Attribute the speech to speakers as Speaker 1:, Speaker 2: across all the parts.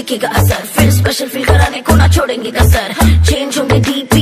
Speaker 1: दिखेगा असर। फिर स्पेशल फील कराने को ना छोड़ेंगे कसर। चेंज होंगे DP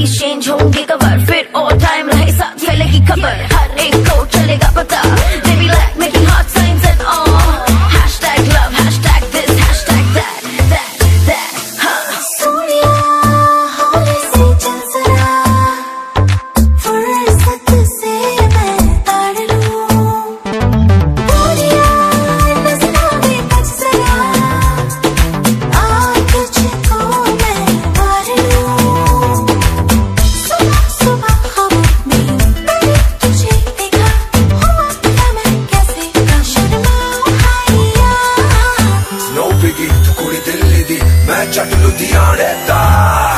Speaker 2: Jack and Lutheran at all.